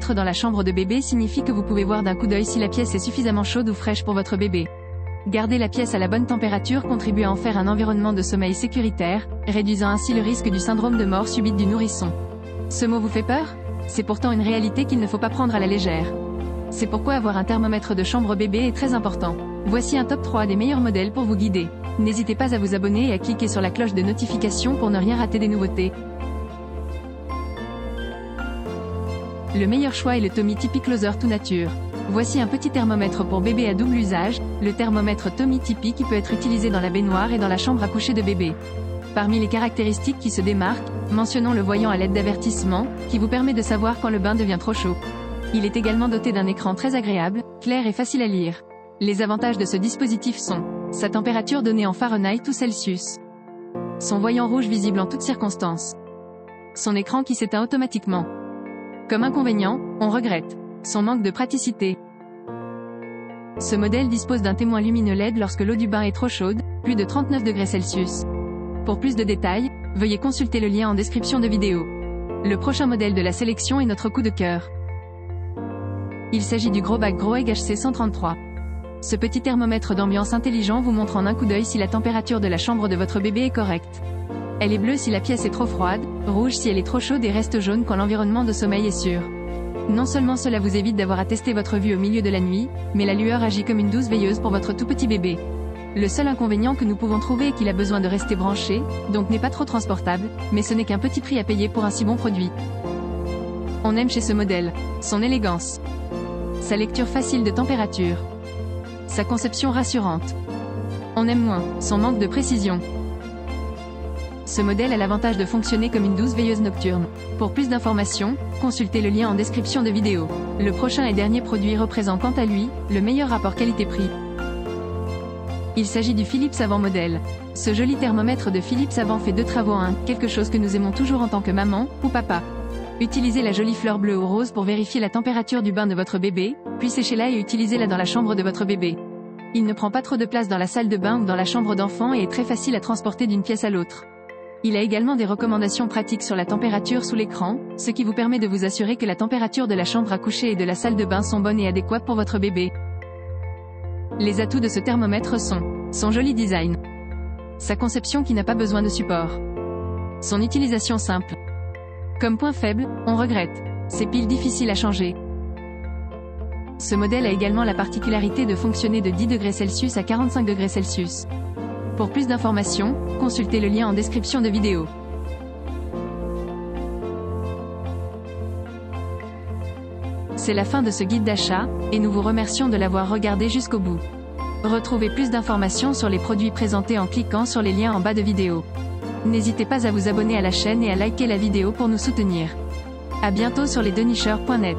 thermomètre dans la chambre de bébé signifie que vous pouvez voir d'un coup d'œil si la pièce est suffisamment chaude ou fraîche pour votre bébé. Garder la pièce à la bonne température contribue à en faire un environnement de sommeil sécuritaire, réduisant ainsi le risque du syndrome de mort subite du nourrisson. Ce mot vous fait peur? C'est pourtant une réalité qu'il ne faut pas prendre à la légère. C'est pourquoi avoir un thermomètre de chambre bébé est très important. Voici un top 3 des meilleurs modèles pour vous guider. N'hésitez pas à vous abonner et à cliquer sur la cloche de notification pour ne rien rater des nouveautés. Le meilleur choix est le Tommy Tipeee Closer tout nature. Voici un petit thermomètre pour bébé à double usage, le thermomètre Tommy Tipeee qui peut être utilisé dans la baignoire et dans la chambre à coucher de bébé. Parmi les caractéristiques qui se démarquent, mentionnons le voyant à l'aide d'avertissement, qui vous permet de savoir quand le bain devient trop chaud. Il est également doté d'un écran très agréable, clair et facile à lire. Les avantages de ce dispositif sont sa température donnée en Fahrenheit ou Celsius, son voyant rouge visible en toutes circonstances, son écran qui s'éteint automatiquement. Comme inconvénient, on regrette son manque de praticité. Ce modèle dispose d'un témoin lumineux LED lorsque l'eau du bain est trop chaude, plus de 39 degrés Celsius. Pour plus de détails, veuillez consulter le lien en description de vidéo. Le prochain modèle de la sélection est notre coup de cœur. Il s'agit du Grobag Groeg HC 133. Ce petit thermomètre d'ambiance intelligent vous montre en un coup d'œil si la température de la chambre de votre bébé est correcte. Elle est bleue si la pièce est trop froide, rouge si elle est trop chaude et reste jaune quand l'environnement de sommeil est sûr. Non seulement cela vous évite d'avoir à tester votre vue au milieu de la nuit, mais la lueur agit comme une douce veilleuse pour votre tout petit bébé. Le seul inconvénient que nous pouvons trouver est qu'il a besoin de rester branché, donc n'est pas trop transportable, mais ce n'est qu'un petit prix à payer pour un si bon produit. On aime chez ce modèle son élégance, sa lecture facile de température, sa conception rassurante. On aime moins son manque de précision. Ce modèle a l'avantage de fonctionner comme une douce veilleuse nocturne. Pour plus d'informations, consultez le lien en description de vidéo. Le prochain et dernier produit représente quant à lui, le meilleur rapport qualité-prix. Il s'agit du Philips Savant modèle. Ce joli thermomètre de Philips Savant fait deux travaux un, quelque chose que nous aimons toujours en tant que maman, ou papa. Utilisez la jolie fleur bleue ou rose pour vérifier la température du bain de votre bébé, puis séchez-la et utilisez-la dans la chambre de votre bébé. Il ne prend pas trop de place dans la salle de bain ou dans la chambre d'enfant et est très facile à transporter d'une pièce à l'autre. Il a également des recommandations pratiques sur la température sous l'écran, ce qui vous permet de vous assurer que la température de la chambre à coucher et de la salle de bain sont bonnes et adéquates pour votre bébé. Les atouts de ce thermomètre sont son joli design, sa conception qui n'a pas besoin de support, son utilisation simple. Comme point faible, on regrette ses piles difficiles à changer. Ce modèle a également la particularité de fonctionner de 10 degrés à 45 degrés. Pour plus d'informations, consultez le lien en description de vidéo. C'est la fin de ce guide d'achat, et nous vous remercions de l'avoir regardé jusqu'au bout. Retrouvez plus d'informations sur les produits présentés en cliquant sur les liens en bas de vidéo. N'hésitez pas à vous abonner à la chaîne et à liker la vidéo pour nous soutenir. À bientôt sur lesdenicheurs.net.